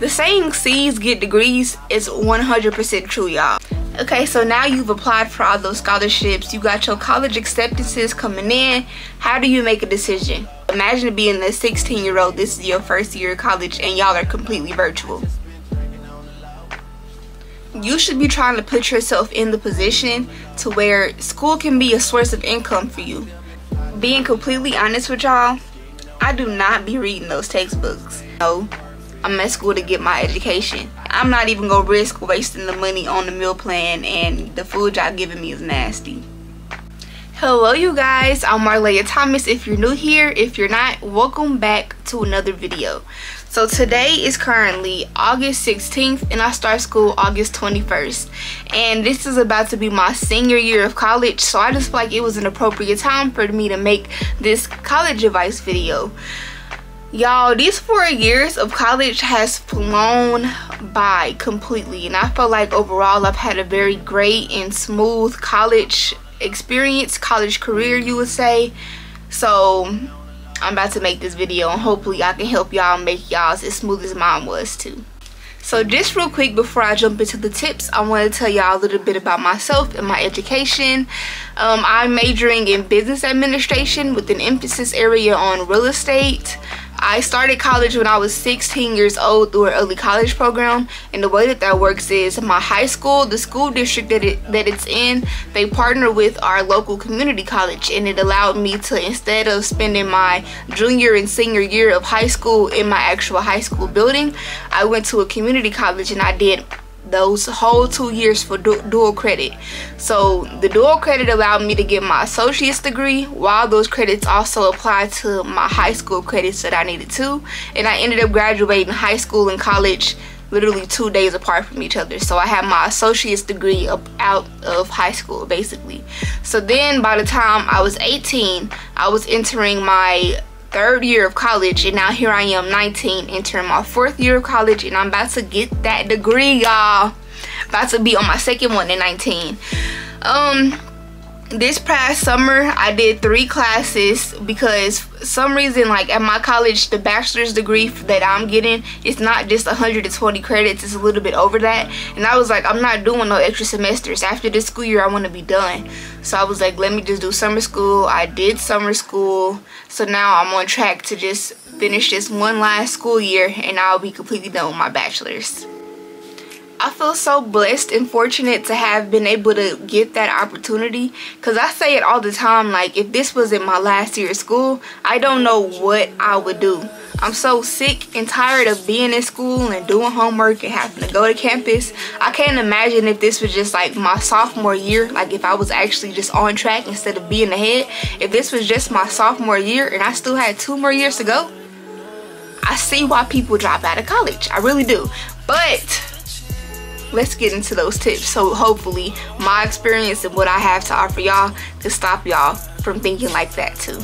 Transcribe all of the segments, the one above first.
The saying C's get degrees is 100% true, y'all. Okay, so now you've applied for all those scholarships. You got your college acceptances coming in. How do you make a decision? Imagine being a 16 year old, this is your first year of college, and y'all are completely virtual. You should be trying to put yourself in the position to where school can be a source of income for you. Being completely honest with y'all, I do not be reading those textbooks. No, I'm at school to get my education. I'm not even gonna risk wasting the money on the meal plan and the food y'all giving me is nasty. Hello you guys, I'm Marleya Thomas. If you're new here, if you're not, welcome back to another video. So today is currently August 16th and I start school August 21st. And this is about to be my senior year of college. So I just feel like it was an appropriate time for me to make this college advice video y'all these four years of college has flown by completely and i feel like overall i've had a very great and smooth college experience college career you would say so i'm about to make this video and hopefully i can help y'all make y'all's as smooth as mine was too so just real quick before I jump into the tips, I want to tell y'all a little bit about myself and my education. Um, I'm majoring in business administration with an emphasis area on real estate. I started college when I was 16 years old through an early college program and the way that that works is my high school, the school district that, it, that it's in, they partner with our local community college and it allowed me to instead of spending my junior and senior year of high school in my actual high school building, I went to a community college and I did those whole two years for du dual credit. So the dual credit allowed me to get my associate's degree while those credits also applied to my high school credits that i needed to. And i ended up graduating high school and college literally two days apart from each other. So i had my associate's degree out of high school basically. So then by the time i was 18 i was entering my third year of college and now here I am 19 entering my fourth year of college and I'm about to get that degree y'all. About to be on my second one in 19 um this past summer i did three classes because some reason like at my college the bachelor's degree that i'm getting it's not just 120 credits it's a little bit over that. And i was like i'm not doing no extra semesters. After this school year i want to be done. So i was like let me just do summer school. I did summer school. So now i'm on track to just finish this one last school year and i'll be completely done with my bachelor's I feel so blessed and fortunate to have been able to get that opportunity because I say it all the time like if this was in my last year of school I don't know what I would do. I'm so sick and tired of being in school and doing homework and having to go to campus. I can't imagine if this was just like my sophomore year like if I was actually just on track instead of being ahead. If this was just my sophomore year and I still had two more years to go I see why people drop out of college. I really do. But let's get into those tips so hopefully my experience and what i have to offer y'all to stop y'all from thinking like that too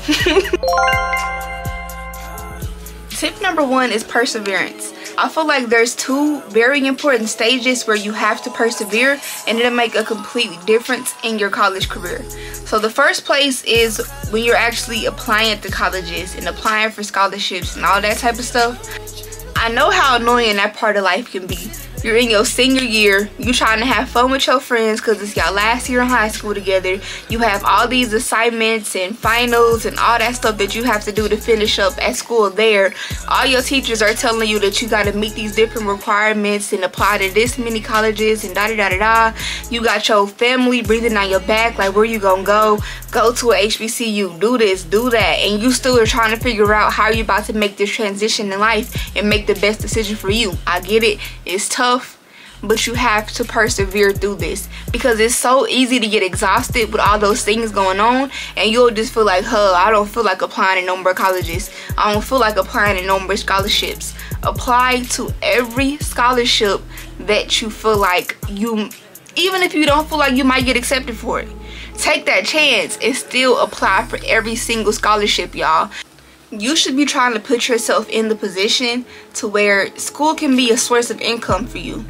tip number one is perseverance I feel like there's two very important stages where you have to persevere and it'll make a complete difference in your college career. So the first place is when you're actually applying to colleges and applying for scholarships and all that type of stuff. I know how annoying that part of life can be you're in your senior year. You're trying to have fun with your friends because it's your last year in high school together. You have all these assignments and finals and all that stuff that you have to do to finish up at school there. All your teachers are telling you that you got to meet these different requirements and apply to this many colleges and da da da da da you got your family breathing on your back like where you gonna go? Go to a HBCU do this do that. And you still are trying to figure out how you about to make this transition in life and make the best decision for you. I get it. It's tough but you have to persevere through this. Because it's so easy to get exhausted with all those things going on and you'll just feel like huh i don't feel like applying to no more colleges. I don't feel like applying to no more scholarships. Apply to every scholarship that you feel like you even if you don't feel like you might get accepted for it. Take that chance and still apply for every single scholarship y'all you should be trying to put yourself in the position to where school can be a source of income for you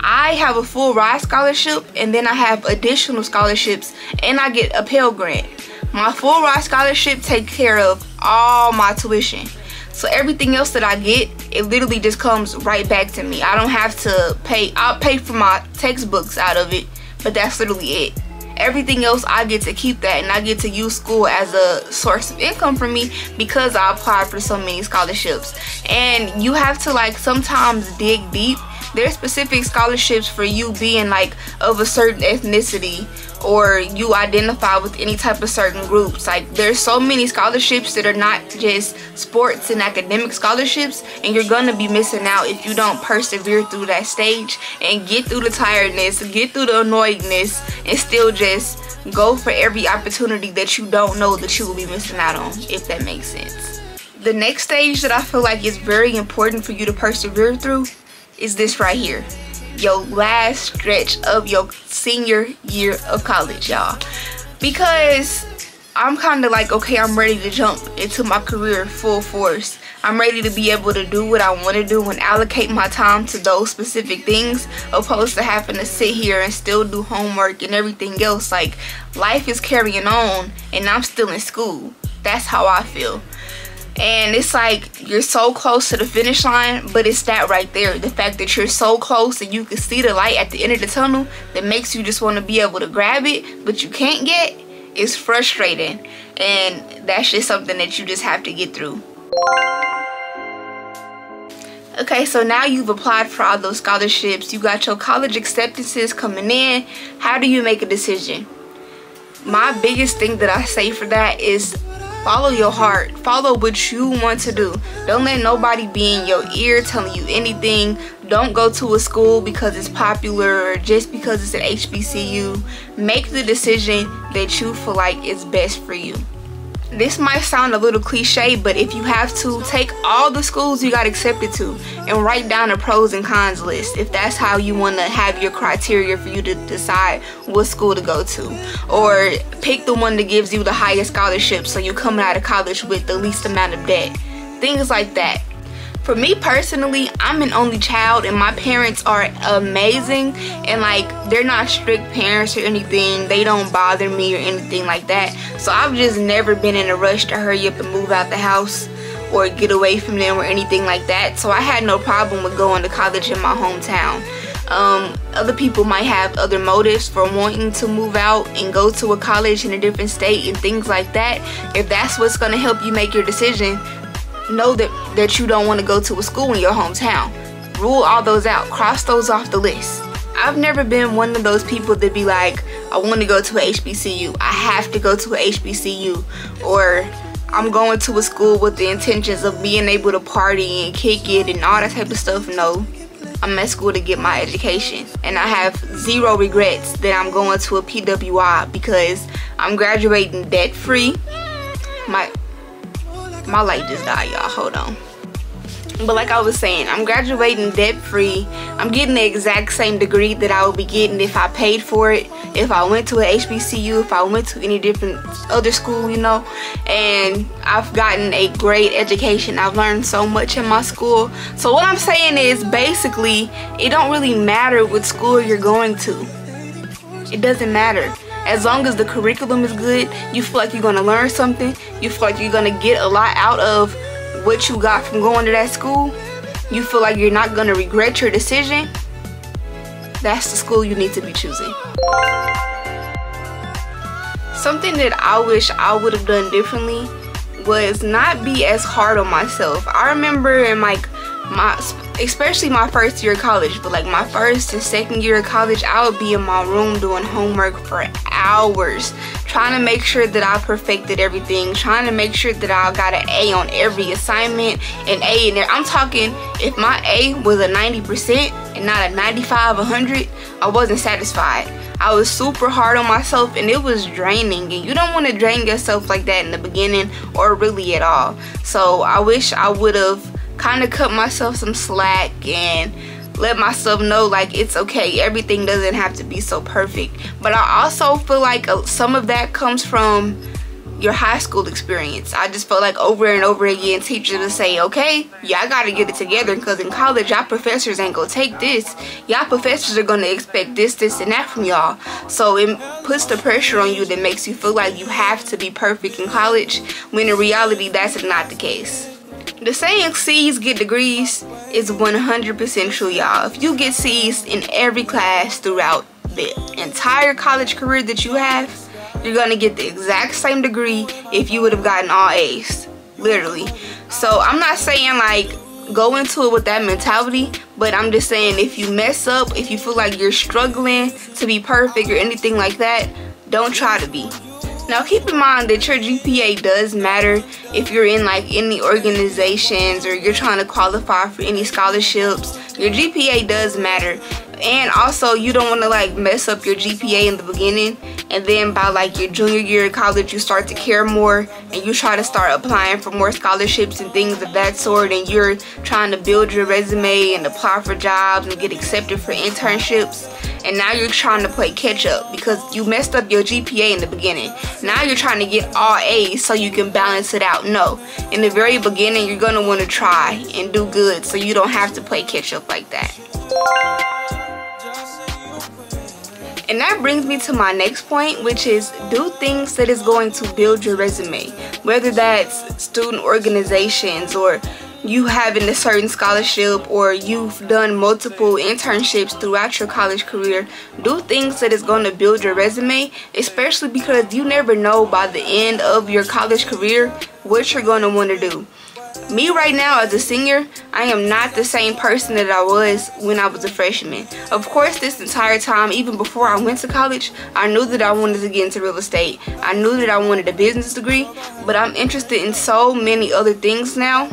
I have a full ride scholarship and then I have additional scholarships and I get a Pell Grant. My full ride scholarship takes care of all my tuition. So everything else that I get, it literally just comes right back to me. I don't have to pay, I'll pay for my textbooks out of it, but that's literally it everything else I get to keep that and I get to use school as a source of income for me because I applied for so many scholarships. And you have to like sometimes dig deep there's specific scholarships for you being like of a certain ethnicity or you identify with any type of certain groups. Like there's so many scholarships that are not just sports and academic scholarships and you're gonna be missing out if you don't persevere through that stage and get through the tiredness get through the annoyingness and still just go for every opportunity that you don't know that you will be missing out on if that makes sense. The next stage that i feel like is very important for you to persevere through is this right here. Your last stretch of your senior year of college y'all. Because I'm kind of like okay I'm ready to jump into my career full force. I'm ready to be able to do what I want to do and allocate my time to those specific things opposed to having to sit here and still do homework and everything else. Like life is carrying on and I'm still in school. That's how I feel and it's like you're so close to the finish line but it's that right there. The fact that you're so close and you can see the light at the end of the tunnel that makes you just want to be able to grab it but you can't get is frustrating. And that's just something that you just have to get through. Okay so now you've applied for all those scholarships. You got your college acceptances coming in. How do you make a decision? My biggest thing that i say for that is follow your heart. Follow what you want to do. Don't let nobody be in your ear telling you anything. Don't go to a school because it's popular or just because it's an HBCU make the decision that you feel like is best for you this might sound a little cliche but if you have to take all the schools you got accepted to and write down a pros and cons list if that's how you want to have your criteria for you to decide what school to go to. Or pick the one that gives you the highest scholarship so you're coming out of college with the least amount of debt. Things like that for me personally i'm an only child and my parents are amazing and like they're not strict parents or anything. They don't bother me or anything like that. So i've just never been in a rush to hurry up and move out the house or get away from them or anything like that. So i had no problem with going to college in my hometown. Um, other people might have other motives for wanting to move out and go to a college in a different state and things like that. If that's what's going to help you make your decision know that, that you don't want to go to a school in your hometown. Rule all those out. Cross those off the list. I've never been one of those people that be like, I want to go to a HBCU. I have to go to a HBCU. Or I'm going to a school with the intentions of being able to party and kick it and all that type of stuff. No, I'm at school to get my education. And I have zero regrets that I'm going to a PWI because I'm graduating debt free. My my light just died y'all. Hold on. But like I was saying I'm graduating debt free I'm getting the exact same degree that I would be getting if I paid for it if I went to a HBCU if I went to any different other school you know. And I've gotten a great education. I've learned so much in my school. So what I'm saying is basically it don't really matter what school you're going to. It doesn't matter as long as the curriculum is good you feel like you're to learn something. You feel like you're to get a lot out of what you got from going to that school. You feel like you're not to regret your decision. That's the school you need to be choosing. Something that I wish I would have done differently was not be as hard on myself. I remember in like my especially my first year of college but like my first and second year of college I would be in my room doing homework for hours trying to make sure that I perfected everything trying to make sure that I got an A on every assignment and A in there. I'm talking if my A was a 90% and not a 95 100 I wasn't satisfied. I was super hard on myself and it was draining and you don't want to drain yourself like that in the beginning or really at all. So I wish I would have kind of cut myself some slack and let myself know like it's okay. Everything doesn't have to be so perfect. But i also feel like uh, some of that comes from your high school experience. I just felt like over and over again teachers would say okay y'all gotta get it together because in college y'all professors ain't gonna take this. Y'all professors are gonna expect this this and that from y'all. So it puts the pressure on you that makes you feel like you have to be perfect in college when in reality that's not the case The saying C's get degrees is 100% true, y'all. If you get C's in every class throughout the entire college career that you have, you're gonna get the exact same degree if you would have gotten all A's. Literally. So I'm not saying like go into it with that mentality, but I'm just saying if you mess up, if you feel like you're struggling to be perfect or anything like that, don't try to be. Now keep in mind that your GPA does matter if you're in like any organizations or you're trying to qualify for any scholarships. Your GPA does matter. And also you don't want to like mess up your GPA in the beginning. And then by like your junior year of college you start to care more and you try to start applying for more scholarships and things of that sort. And you're trying to build your resume and apply for jobs and get accepted for internships and now you're trying to play catch up because you messed up your GPA in the beginning. Now you're trying to get all A's so you can balance it out. No, in the very beginning you're gonna want to try and do good so you don't have to play catch up like that. And that brings me to my next point, which is do things that is going to build your resume. Whether that's student organizations or you having a certain scholarship or you've done multiple internships throughout your college career, do things that is going to build your resume, especially because you never know by the end of your college career what you're going to want to do. Me right now as a senior i am not the same person that i was when i was a freshman. Of course this entire time even before i went to college i knew that i wanted to get into real estate. I knew that i wanted a business degree but i'm interested in so many other things now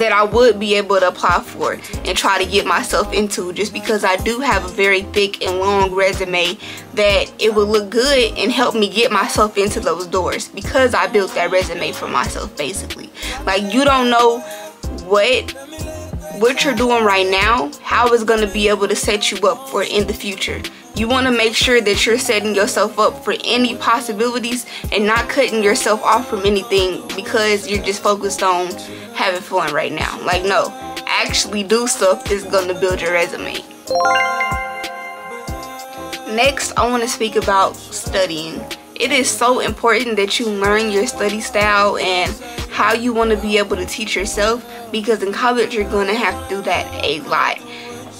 that I would be able to apply for and try to get myself into just because I do have a very thick and long resume that it would look good and help me get myself into those doors because I built that resume for myself basically. Like you don't know what what you're doing right now, how it's going to be able to set you up for in the future. You want to make sure that you're setting yourself up for any possibilities and not cutting yourself off from anything because you're just focused on having fun right now. Like, no, actually do stuff that's going to build your resume. Next, I want to speak about studying. It is so important that you learn your study style and how you want to be able to teach yourself because in college you're going to have to do that a lot.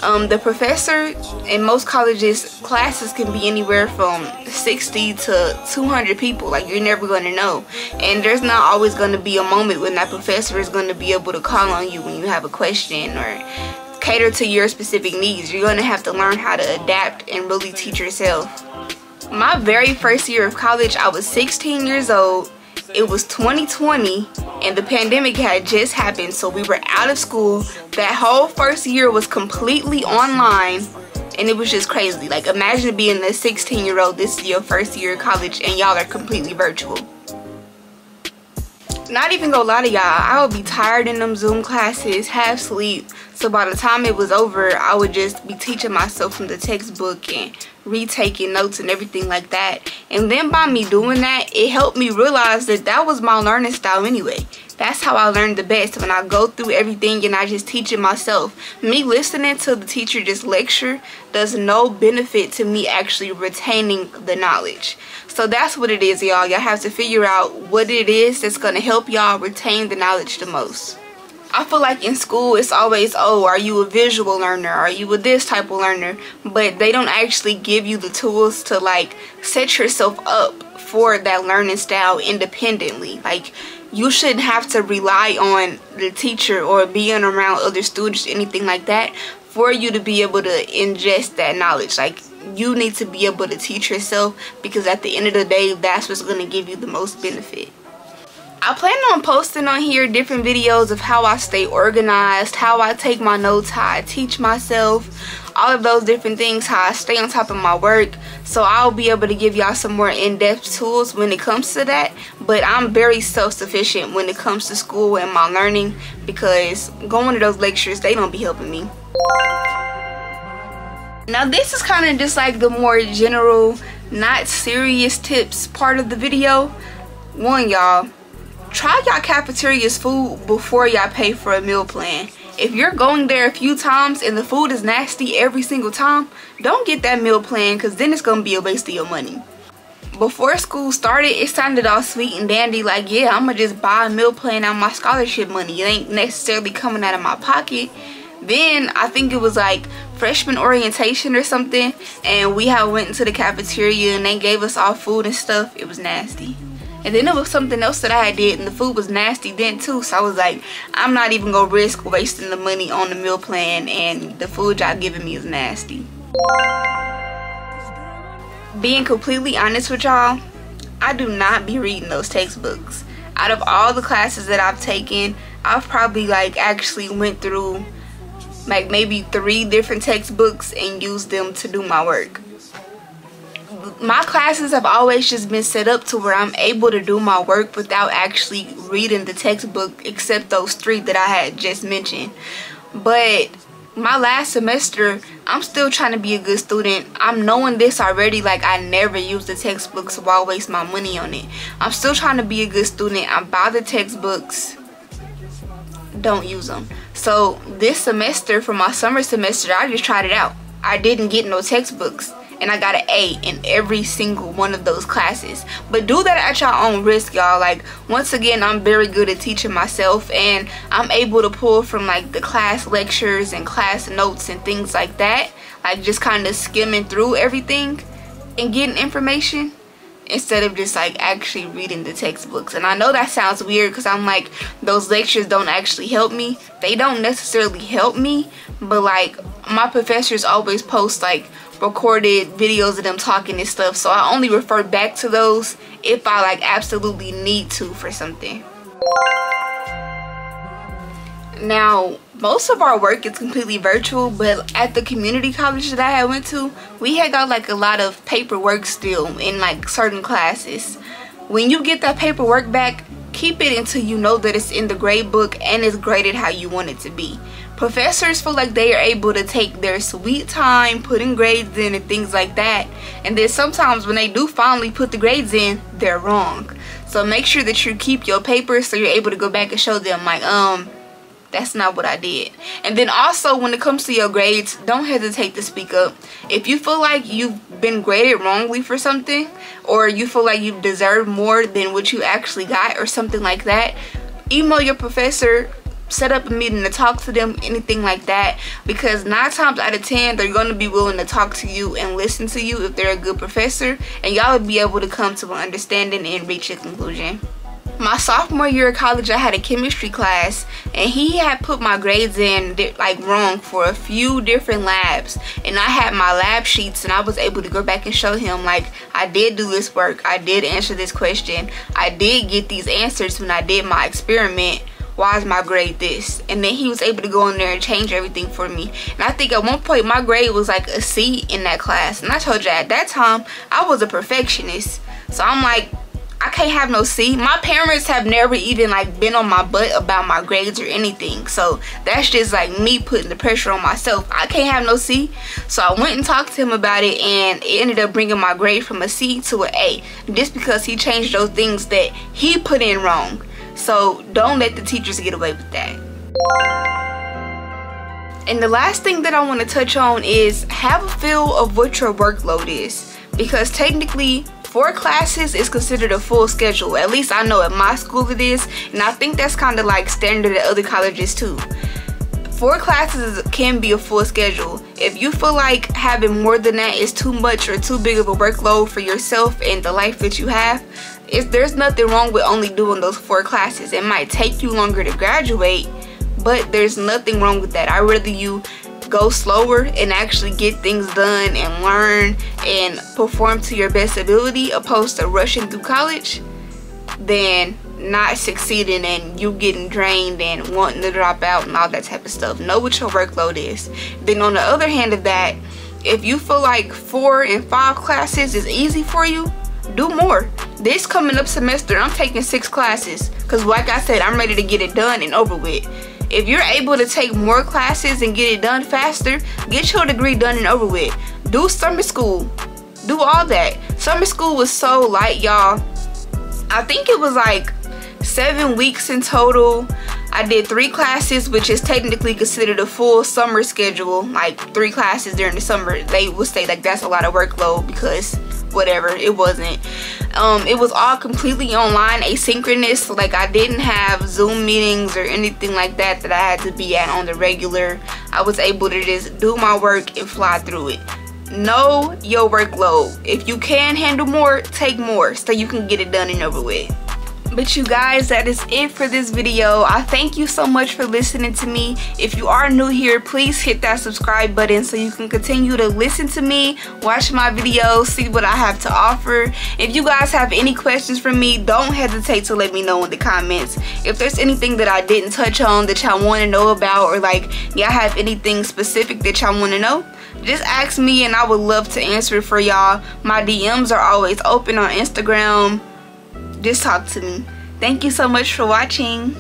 Um, the professor in most colleges classes can be anywhere from 60 to 200 people like you're never going to know. And there's not always going to be a moment when that professor is going to be able to call on you when you have a question or cater to your specific needs. You're going to have to learn how to adapt and really teach yourself. My very first year of college I was 16 years old it was 2020 and the pandemic had just happened so we were out of school. That whole first year was completely online and it was just crazy. Like imagine being a 16 year old this is your first year of college and y'all are completely virtual not even gonna lie to y'all i would be tired in them zoom classes half sleep. So by the time it was over i would just be teaching myself from the textbook and retaking notes and everything like that. And then by me doing that it helped me realize that that was my learning style anyway that's how I learned the best when I go through everything and I just teach it myself me listening to the teacher just lecture does no benefit to me actually retaining the knowledge so that's what it is y'all y'all have to figure out what it is that's going to help y'all retain the knowledge the most I feel like in school it's always, oh, are you a visual learner? Are you a this type of learner? But they don't actually give you the tools to like set yourself up for that learning style independently. Like you shouldn't have to rely on the teacher or being around other students, anything like that, for you to be able to ingest that knowledge. Like you need to be able to teach yourself because at the end of the day, that's what's going to give you the most benefit. I plan on posting on here different videos of how I stay organized, how I take my notes, how I teach myself, all of those different things, how I stay on top of my work. So I'll be able to give y'all some more in-depth tools when it comes to that. But I'm very self-sufficient when it comes to school and my learning because going to those lectures, they don't be helping me. Now this is kind of just like the more general, not serious tips part of the video. One, y'all try y'all cafeteria's food before y'all pay for a meal plan if you're going there a few times and the food is nasty every single time don't get that meal plan because then it's gonna be a waste of your money before school started, it sounded all sweet and dandy like, yeah, I'm gonna just buy a meal plan out of my scholarship money. It ain't necessarily coming out of my pocket. Then I think it was like freshman orientation or something and we had went into the cafeteria and they gave us all food and stuff. It was nasty. And then there was something else that I did and the food was nasty then too. So I was like, I'm not even gonna risk wasting the money on the meal plan and the food y'all giving me is nasty. Being completely honest with y'all, I do not be reading those textbooks. Out of all the classes that I've taken, I've probably like actually went through like maybe three different textbooks and used them to do my work my classes have always just been set up to where I'm able to do my work without actually reading the textbook except those three that I had just mentioned. But my last semester, I'm still trying to be a good student. I'm knowing this already, like I never use the textbooks, so why waste my money on it? I'm still trying to be a good student. I buy the textbooks, don't use them. So this semester, for my summer semester, I just tried it out. I didn't get no textbooks and I got an A in every single one of those classes. But do that at your own risk, y'all. Like, once again, I'm very good at teaching myself and I'm able to pull from like the class lectures and class notes and things like that. Like just kind of skimming through everything and getting information instead of just like actually reading the textbooks and i know that sounds weird because i'm like those lectures don't actually help me they don't necessarily help me but like my professors always post like recorded videos of them talking and stuff so I only refer back to those if I like absolutely need to for something. Now most of our work is completely virtual but at the community college that I had went to we had got like a lot of paperwork still in like certain classes. When you get that paperwork back keep it until you know that it's in the grade book and it's graded how you want it to be professors feel like they are able to take their sweet time putting grades in and things like that and then sometimes when they do finally put the grades in they're wrong so make sure that you keep your papers so you're able to go back and show them like um that's not what I did. And then also when it comes to your grades, don't hesitate to speak up. If you feel like you've been graded wrongly for something or you feel like you deserve more than what you actually got or something like that, email your professor set up a meeting to talk to them anything like that. Because nine times out of ten they're going to be willing to talk to you and listen to you if they're a good professor and y'all will be able to come to an understanding and reach a conclusion. My sophomore year of college i had a chemistry class and he had put my grades in like wrong for a few different labs. And i had my lab sheets and i was able to go back and show him like i did do this work i did answer this question i did get these answers when i did my experiment why is my grade this and then he was able to go in there and change everything for me and i think at one point my grade was like a c in that class and i told you at that time i was a perfectionist so i'm like I can't have no C. My parents have never even like been on my butt about my grades or anything. So that's just like me putting the pressure on myself. I can't have no C. So I went and talked to him about it and it ended up bringing my grade from a C to an A. Just because he changed those things that he put in wrong. So don't let the teachers get away with that. And the last thing that I want to touch on is have a feel of what your workload is. Because technically, four classes is considered a full schedule. At least I know at my school it is. And I think that's kind of like standard at other colleges too four classes can be a full schedule. If you feel like having more than that is too much or too big of a workload for yourself and the life that you have, there's nothing wrong with only doing those four classes. It might take you longer to graduate, but there's nothing wrong with that. I'd rather you go slower and actually get things done and learn and perform to your best ability opposed to rushing through college than not succeeding and you getting drained and wanting to drop out and all that type of stuff. Know what your workload is. Then on the other hand of that, if you feel like four and five classes is easy for you, do more. This coming up semester, I'm taking six classes because like I said, I'm ready to get it done and over with. If you're able to take more classes and get it done faster, get your degree done and over with. Do summer school. Do all that. Summer school was so light, y'all. I think it was like seven weeks in total. I did three classes, which is technically considered a full summer schedule, like three classes during the summer. They would say like that's a lot of workload because whatever it wasn't. Um, it was all completely online asynchronous like i didn't have zoom meetings or anything like that that i had to be at on the regular. I was able to just do my work and fly through it. Know your workload. If you can handle more take more so you can get it done and over with but you guys that is it for this video i thank you so much for listening to me if you are new here please hit that subscribe button so you can continue to listen to me watch my videos see what i have to offer if you guys have any questions for me don't hesitate to let me know in the comments if there's anything that i didn't touch on that y'all want to know about or like y'all have anything specific that y'all want to know just ask me and I would love to answer for y'all. My DMs are always open on Instagram. Just talk to me. Thank you so much for watching.